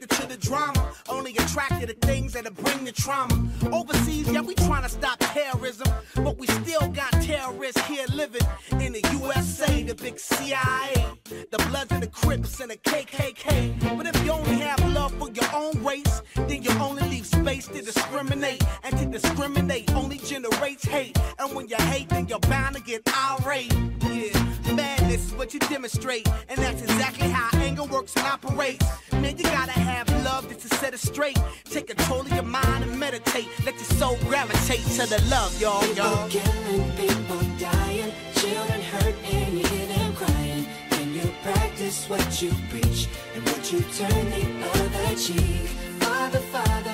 to the drama, only attracted to things that'll bring the trauma. Overseas, yeah, we trying to stop terrorism, but we still got terrorists here living in the USA, the big CIA, the Bloods and the Crips and the KKK. But if you only have love for your own race, then you only leave space to discriminate. And to discriminate only generates hate. And when you hate, then you're bound to get irate. What you demonstrate. And that's exactly how anger works and operates. Man, you gotta have love just to set it straight. Take control of your mind and meditate. Let your soul gravitate to the love, y'all, y'all. People killing, people dying, children hurt and you hear them crying. When you practice what you preach and would you turn the other cheek? Father, Father,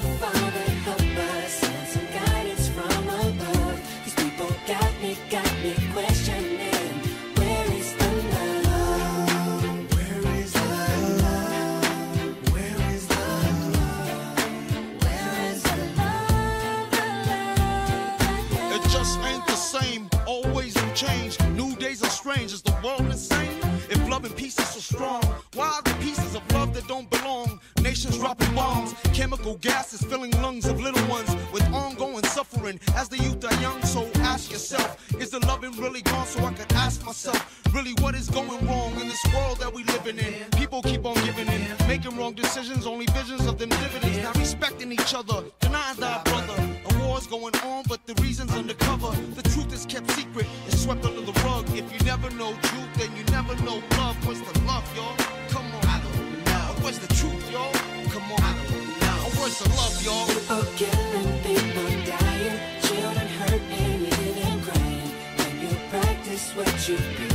strong, why are the pieces of love that don't belong? Nations dropping bombs, chemical gases filling lungs of little ones with ongoing suffering. As the youth are young, so ask yourself, is the loving really gone? So I could ask myself, really what is going wrong in this world that we living in? People keep on giving in, making wrong decisions, only visions of them dividends. Not respecting each other, denying thy brother. A war's going on, but the reason's undercover. The truth is kept secret, it's swept under the rug. If you never know truth, then you never know love. Where's the love, y'all? Come on. I don't know. Where's the truth, y'all? Come on. I don't know. Where's the love, y'all? People killing, people dying, children hurt and crying. When you practice what you preach,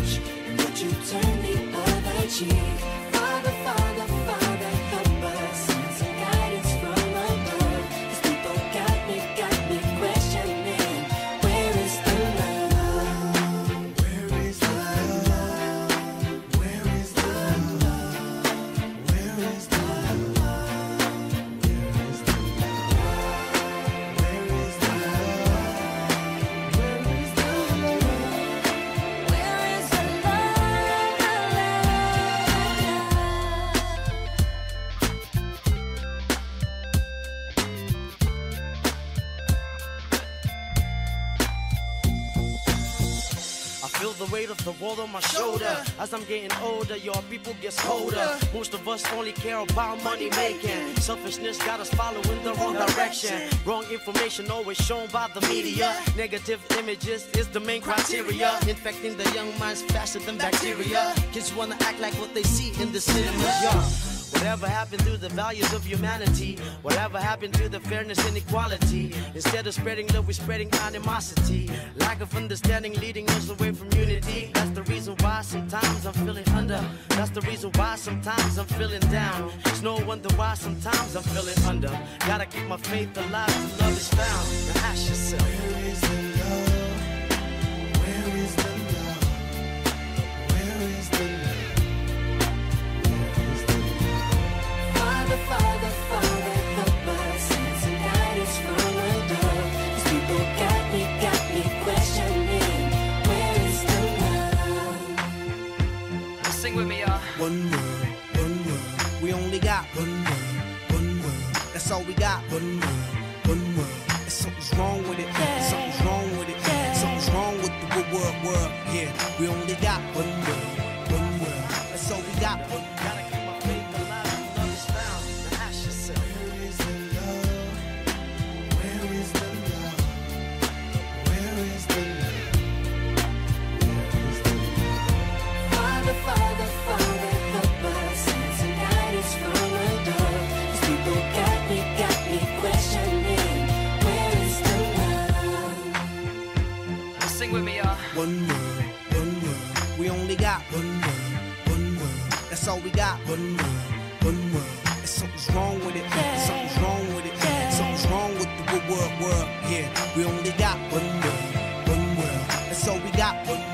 feel the weight of the world on my shoulder. As I'm getting older, your people gets colder. Most of us only care about money making. Selfishness got us following the wrong direction. Wrong information always shown by the media. Negative images is the main criteria. Infecting the young minds faster than bacteria. Kids wanna act like what they see in the cinema. Yeah. Whatever happened to the values of humanity? Whatever happened to the fairness and equality? Instead of spreading love, we're spreading animosity. Lack of understanding leading us away from unity. That's the reason why sometimes I'm feeling under. That's the reason why sometimes I'm feeling down. It's no wonder why sometimes I'm feeling under. Gotta keep my faith alive love is found. Ask yourself. One world, one world. We only got one world, one world. That's all we got. One world, sing with me, y'all. One world, one world. We only got one world, one world. That's all we got. One world, one world. And something's wrong with it. Yeah. Something's wrong with it. Yeah. Something's wrong with the world, world. Yeah, we only got one world, one world. That's all we got. One